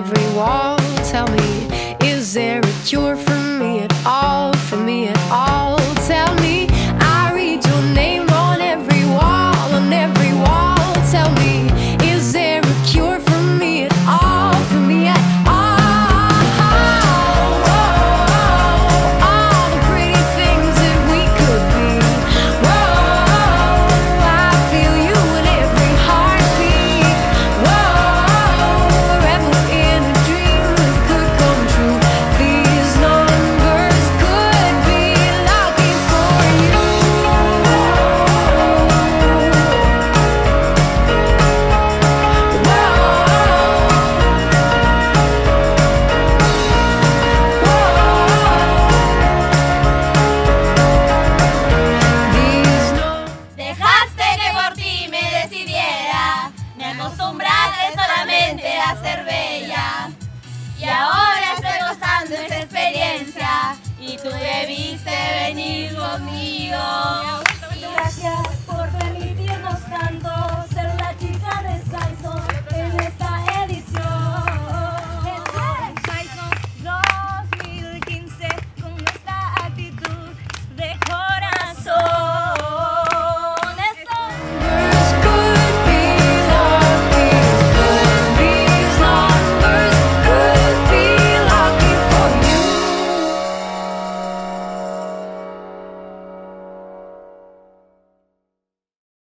every wall. Tell me, is there a cure for me? hacer